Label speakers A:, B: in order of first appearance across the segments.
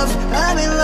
A: love, I'm in love.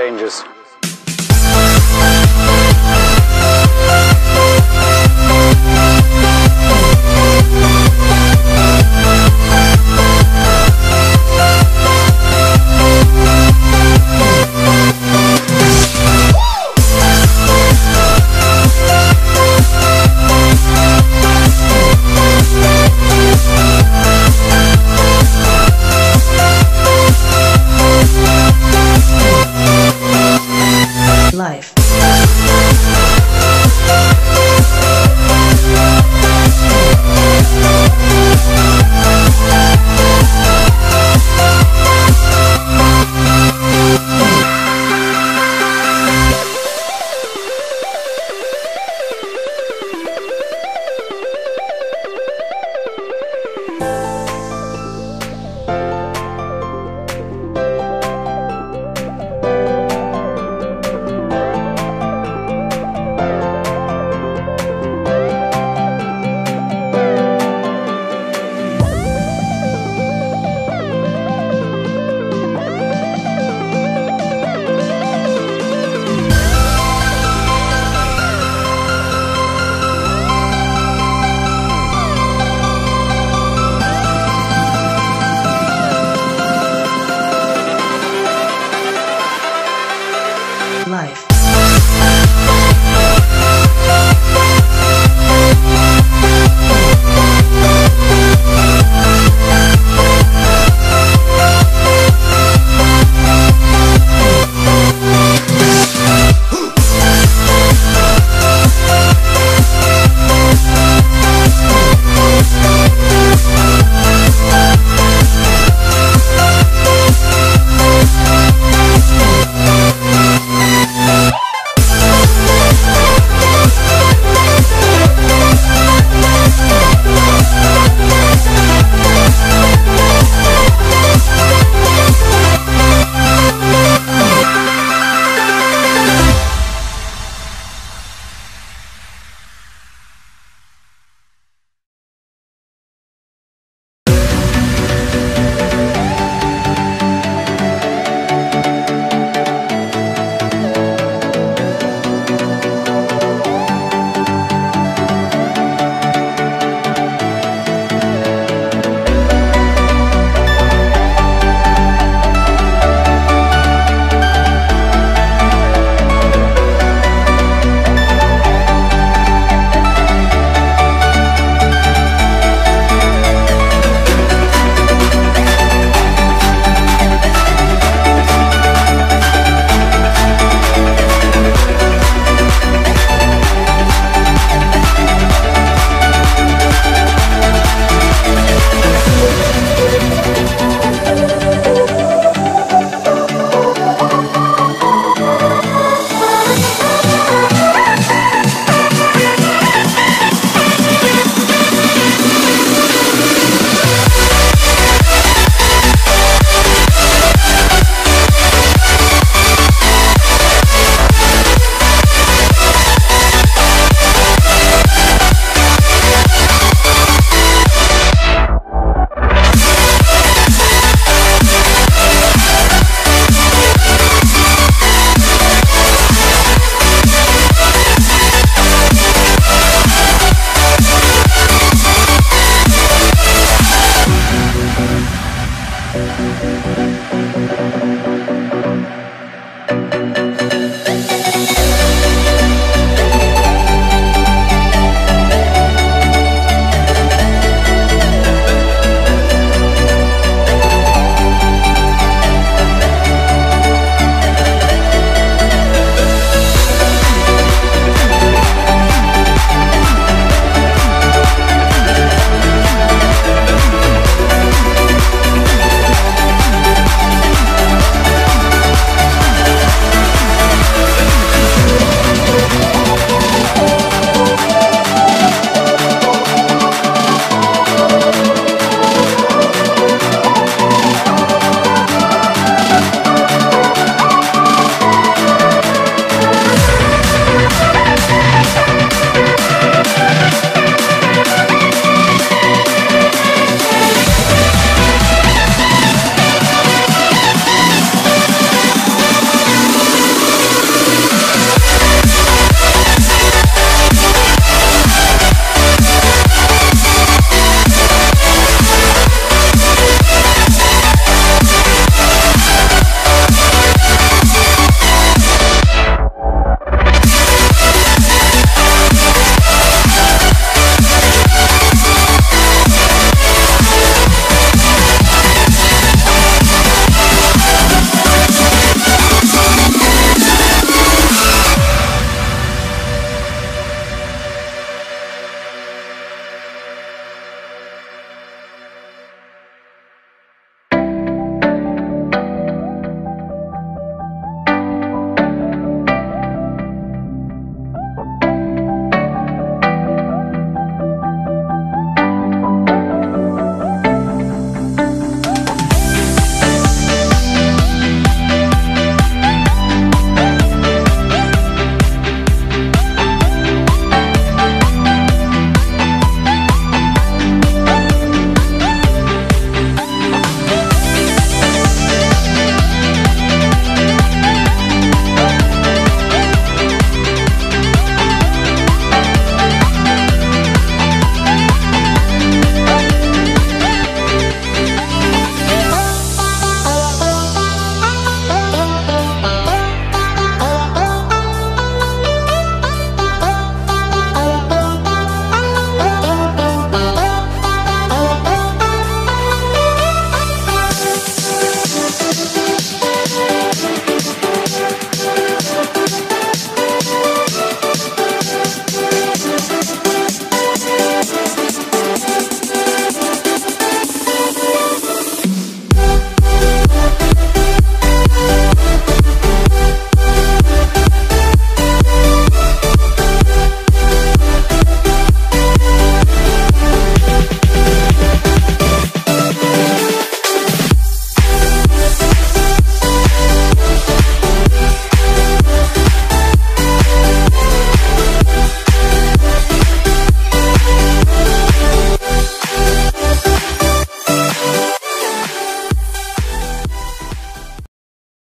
B: Changes.